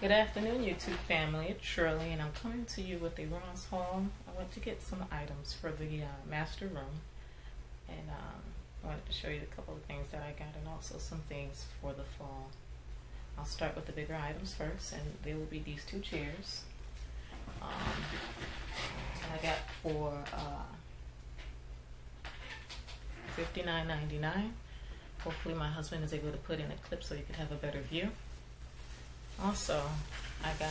Good afternoon, YouTube family. It's Sherly, and I'm coming to you with a Ross haul. I went to get some items for the uh, master room, and um, I wanted to show you a couple of things that I got, and also some things for the fall. I'll start with the bigger items first, and they will be these two chairs. Um, I got for uh, $59.99. Hopefully, my husband is able to put in a clip so you could have a better view. Also, I got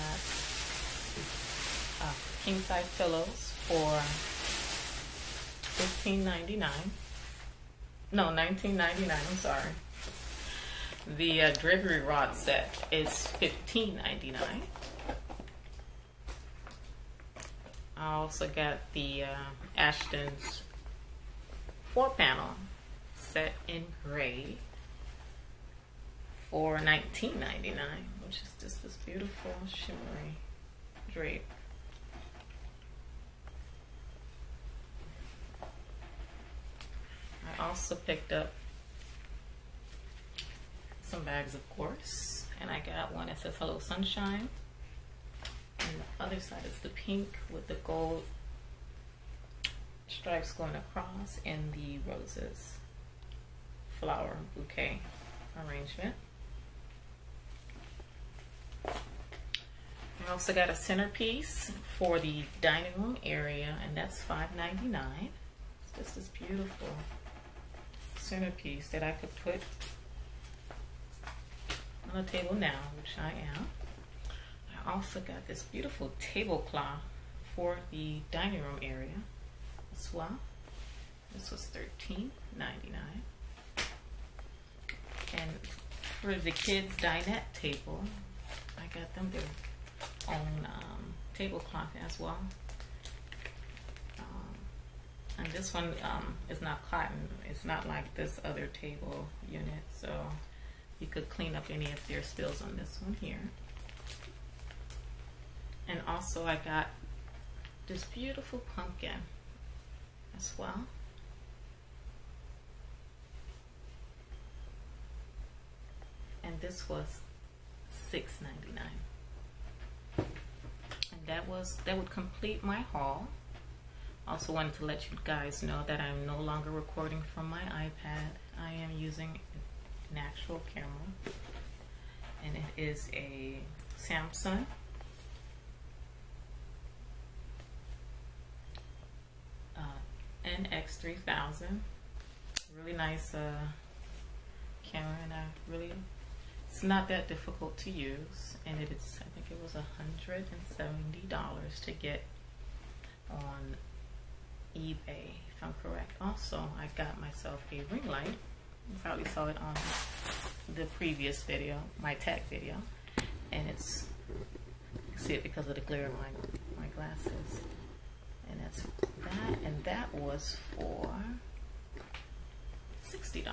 uh, king size pillows for $15.99. No, $19.99. I'm sorry. The uh, drapery rod set is $15.99. I also got the uh, Ashton's four panel set in gray for $19.99 which is just this beautiful shimmery drape. I also picked up some bags, of course, and I got one that says Hello Sunshine. And the other side is the pink with the gold stripes going across and the roses flower bouquet arrangement. I also got a centerpiece for the dining room area, and that's $5.99. It's just this beautiful centerpiece that I could put on the table now, which I am. I also got this beautiful tablecloth for the dining room area as well. This was $13.99. And for the kids' dinette table, I got them their own um, tablecloth as well. Um, and this one um, is not cotton. It's not like this other table unit. So you could clean up any of their spills on this one here. And also I got this beautiful pumpkin as well. And this was $6.99 that was that would complete my haul. Also wanted to let you guys know that I'm no longer recording from my iPad. I am using an actual camera and it is a Samsung uh, NX3000 really nice uh, camera and I really it's not that difficult to use, and it is, it was $170 to get on eBay, if I'm correct. Also, I got myself a ring light. You probably saw it on the previous video, my tech video, and it's, see it because of the glare of my, my glasses. And that's that, and that was for $60.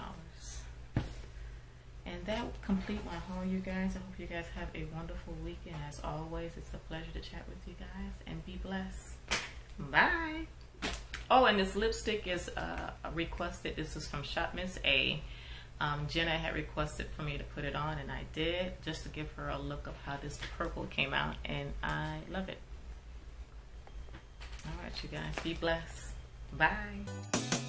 And that will complete my haul, you guys. I hope you guys have a wonderful weekend. As always, it's a pleasure to chat with you guys. And be blessed. Bye. Oh, and this lipstick is uh, requested. This is from Shop Miss A. Um, Jenna had requested for me to put it on, and I did, just to give her a look of how this purple came out. And I love it. All right, you guys. Be blessed. Bye.